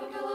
Africa.